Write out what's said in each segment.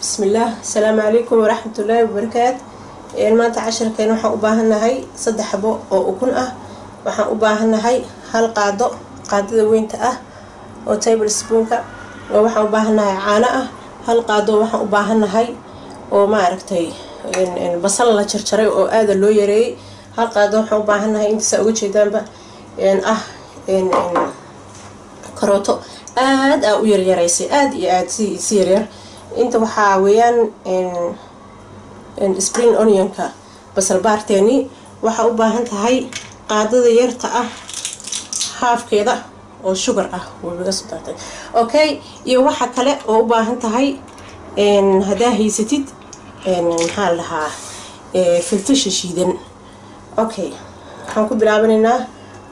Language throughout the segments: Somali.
bismillaah asalaamu calaykum waraxmatullaahi wabarakaatu maanta casharkeen waxaan u baahannahay saddex xabo oo ukun ah. Waxaan u baahannahay hal qaado qaadada weynta ah oo table spoonka. Oo waxaan u baahannahay caano ah. Hal qaado waxaan u baahannahay oo maaragtay basal la jarjaray oo aada loo yareeyay. Hal qaado waxaan u baahannahay intaasa uga jeedaanba ah karooto. Aada aa u yaryaraysay aada iyo aada si si yaryar inta waxaa weeyaan spring onionka basal baarteeni waxaa u baahan tahay qaadada yarta ah haafkeeda oo sugar ah okay iyo waxa kale oo u baahan tahay haddaa haysatid maxaa la dhahaa filtasha shiidan. Okay waxaan ku bilaabanaynaa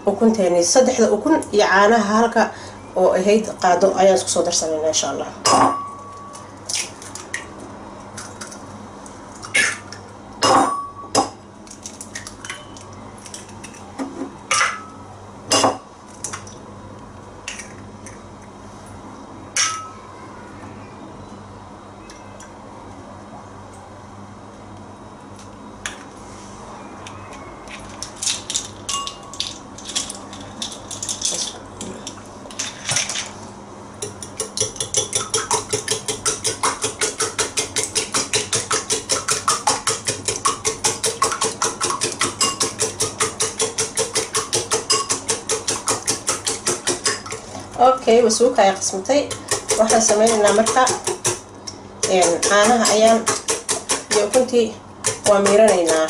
ukunteeni saddexda ukun iyo caanaha halka oo ahayd qaado ayaan isku soo darsanayna insha allah okay wasuuka ay qasmatay waxaan sameynaynaa marka caanaha ayaan iyo ukuntii waa miiranaynaa.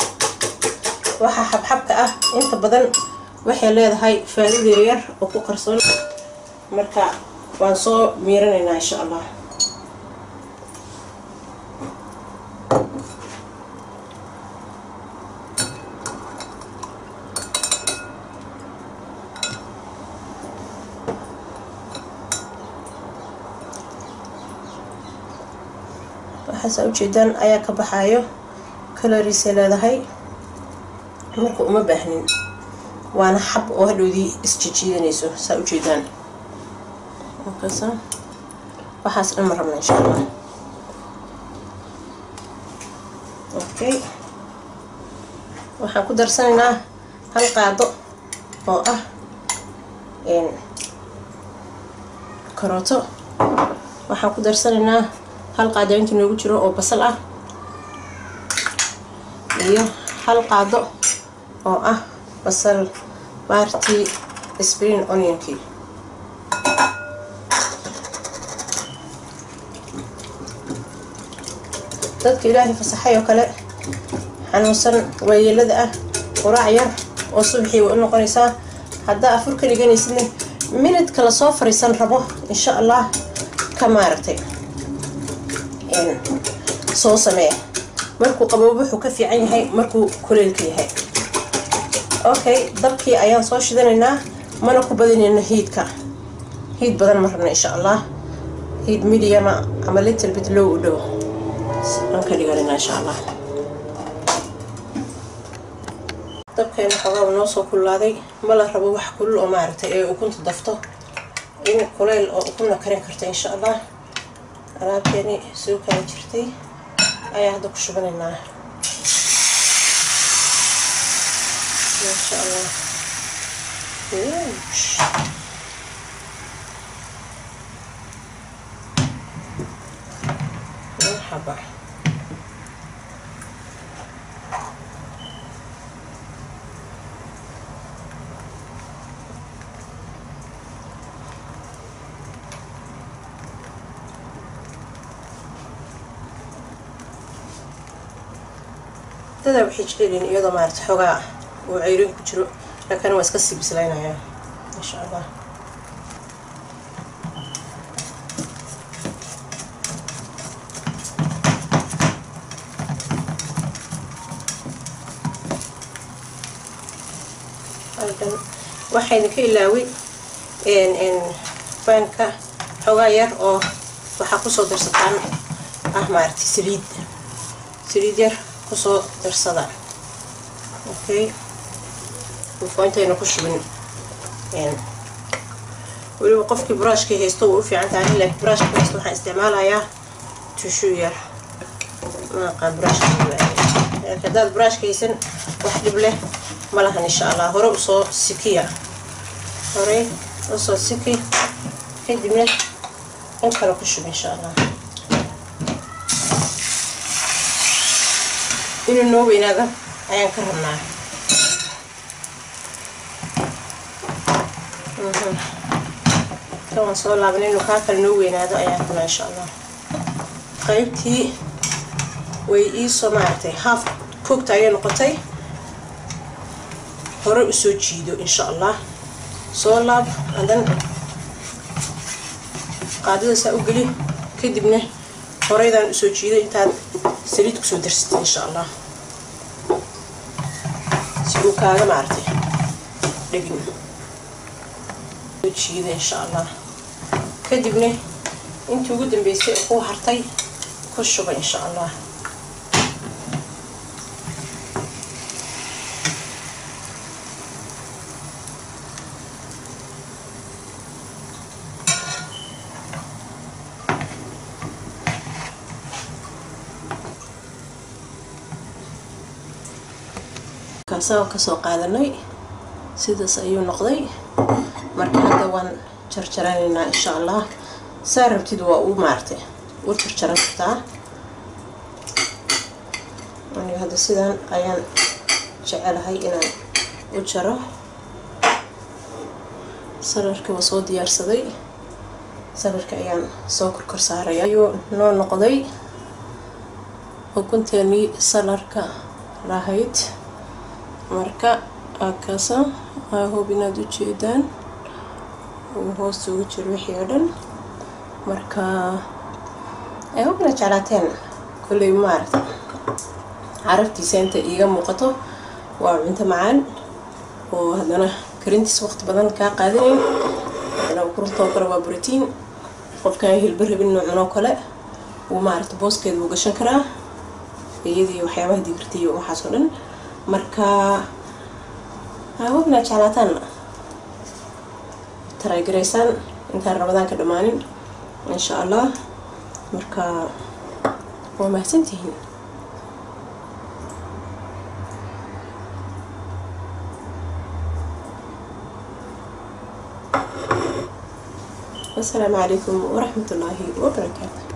Waxa xabxabka ah inta badan waxay leedahay faadida yaryar oo ku qarsoon. Marka waan soo miiranaynaa insha allah waxaasaa ujeedaan ayaa ka baxaayo kaloriisay leedahay. Marka uma baahnin waana xab oo hadhowdii isjijiidanayso saa ujeedaan waxaas dhan ma rabna insha allah okay waxaan ku darsanaynaa hal qaado oo ah karooto. Waxaan ku darsanaynaa hal qaado inta noogu jiro oo basal ah. Iyo hal qaado oo ah basal baartii spring onionkii dadka ilaahay fasaxay oo kale xanuunsan waayeelada ah quraac yar oo subaxii way u noqonaysaa. Haddaa afur ka dhiganaysidna minidka la soo fariisan rabo insha allah ka maaragtay soo samee. Markuu qaboob wuxuu ka fiican yahay markuu kuleelka yahay. Okay dabkii ayaan soo shidanaynaa mana ku badinayno hiidka. Hiid badan ma rabna insha allah hiid mediama ama little bit low u dhow. Aan ka dhiganayna insha allah dabkeena xoogaaba noo soo kululaaday ma la rabo wax kulul oo maaragtay ee ukunta dafto. In kuleyl oo ukunna karin karta insha allah alaabteeni soo kala jirtay ayaa hadda ku shubanaynaa maasha allah marxaba dadaa waxay jeceliin iyadoo maarata xoogaa uu ceyrin ku jiro laakiin waa iska sii bislaynayaa insha allah halkan waxaa idinka ilaaway faanka xoogaa yar oo waxaa ku soo darsataan ah maarata saliid. Saliid yar ku soo darsada okay. Intayna ku shubin. Weliba qofkii brushkii haysto way u fiican tahay laakiin brushka haysto waxaan isticmaalayaa tushuu yar. Maaqaan buraashka haddaad buraashkaysan wax dhib leh ma lahan insha allah hore u soo sikiya hore u soo siki. Kadibna in kale ku shub insha allah إنه نوبين هذا أيام كرنا تمام صار لابن لوكان فالنوبين هذا أيام كرنا إن شاء الله قريبتي ويجي صمارتي هاف كوكت أيام نقطي هرو أسود جيدو إن شاء الله horeydaan u soo jiido intaad saliid ku soo darsatay insha allah si uu kaaga maaragtay dhegin soo jiida insha allah kadibna intii ugu dambeysay kuu hartay ku shuba insha allah kaasao ka soo qaadanay sidaas ayuu noqday. Marka hadda waan jarjaranaynaa insha allah saa rabtid waa u maartay. U jarjaran kartaa. Aniga hadda sidaan ayaan jecelahay inaan u jaro. Salarkii waa soo diyaarsaday. Salarka ayaan soo korkor saaraya. Ayuu noo noqday. Ukunteennii salarka lahayd marka akaasa ahob inaad u jeedaan. Uu hoosta uga jiro wixii oo dhan. Marka ahob inaad jeclaateen kolley maaragta carabtiisa inta iiga muuqato waa cunto macaan oo haddana karintiis waqti badan kaa qaadanayn haddana ukurtoo kale waa brotiin qofkaan hilba rabin noocunoo kale wuu maaragta booskeeda wuu gashan karaa. Iyadii waxyaabaha digirta iyo waxaasoo dhan marka hawabnaad jeclaataan taraygaraysaan intaan ramadaanka dhammaanin insha allah marka waa mahadsantihiin. Asalaamu calaykum waraxmat ullaahi wabarakaatu